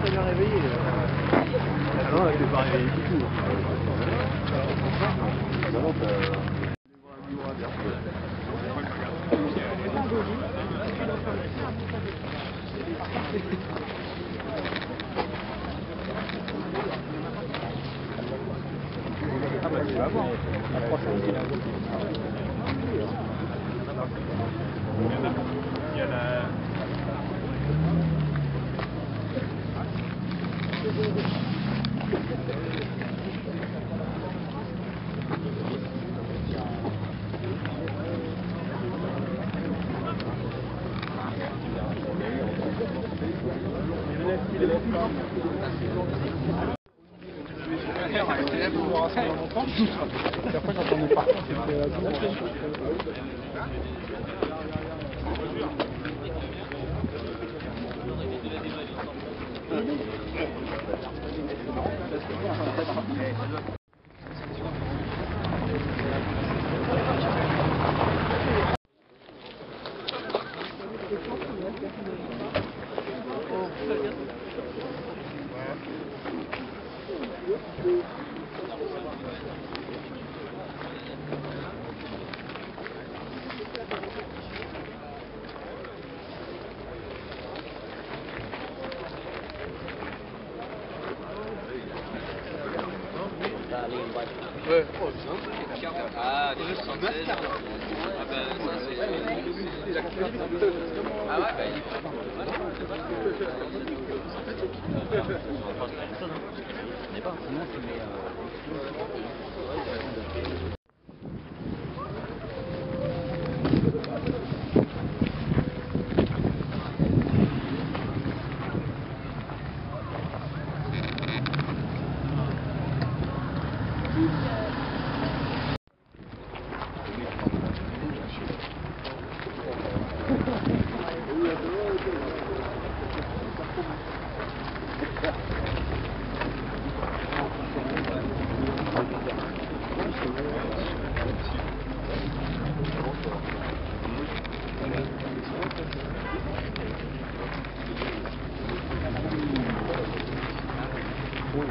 très bien réveillé. Ah non, elle pas réveillée du tout. Ah bah tu vas voir. Après, quand Ouais, oh, Ah, des. Ah ben, c'est... Ah ouais. Nothing to Muy